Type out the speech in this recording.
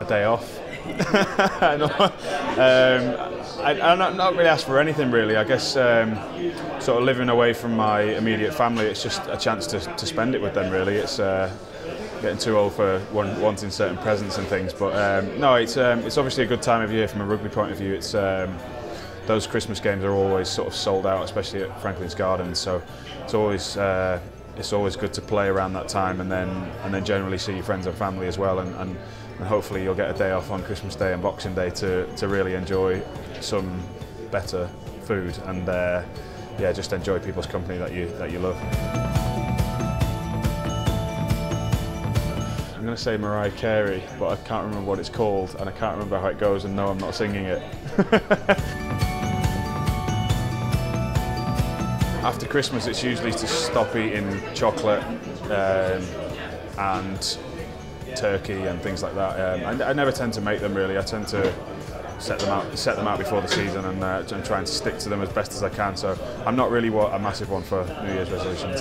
A day off. um, I, I not, not really asked for anything really. I guess um, sort of living away from my immediate family, it's just a chance to, to spend it with them. Really, it's uh, getting too old for one, wanting certain presents and things. But um, no, it's um, it's obviously a good time of year from a rugby point of view. It's um, those Christmas games are always sort of sold out, especially at Franklin's Gardens. So it's always uh, it's always good to play around that time, and then and then generally see your friends and family as well, and, and, and hopefully you'll get a day off on Christmas Day and Boxing Day to, to really enjoy some better food and uh, yeah, just enjoy people's company that you that you love. I'm going to say Mariah Carey, but I can't remember what it's called, and I can't remember how it goes, and no, I'm not singing it. After Christmas, it's usually to stop eating chocolate um, and turkey and things like that. Um, I, I, never tend to make them really. I tend to set them out, set them out before the season, and, uh, and trying to stick to them as best as I can. So I'm not really what, a massive one for New Year's resolutions.